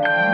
you